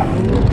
Wow.